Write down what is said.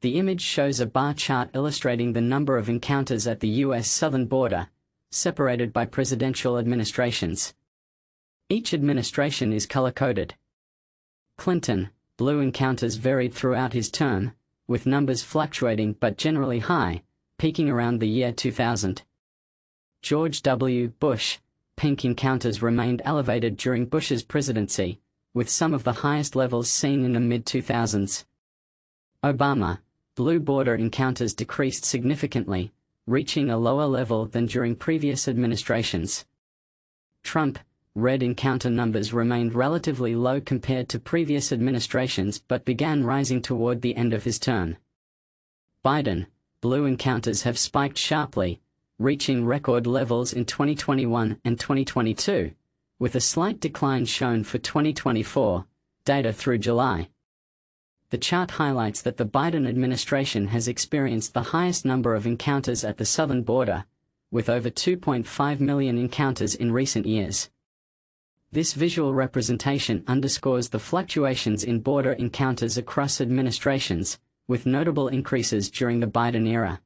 The image shows a bar chart illustrating the number of encounters at the U.S. southern border, separated by presidential administrations. Each administration is color coded. Clinton, blue encounters varied throughout his term, with numbers fluctuating but generally high, peaking around the year 2000. George W. Bush, pink encounters remained elevated during Bush's presidency, with some of the highest levels seen in the mid 2000s. Obama, blue border encounters decreased significantly, reaching a lower level than during previous administrations. Trump, red encounter numbers remained relatively low compared to previous administrations but began rising toward the end of his term. Biden, blue encounters have spiked sharply, reaching record levels in 2021 and 2022, with a slight decline shown for 2024, data through July. The chart highlights that the Biden administration has experienced the highest number of encounters at the southern border, with over 2.5 million encounters in recent years. This visual representation underscores the fluctuations in border encounters across administrations, with notable increases during the Biden era.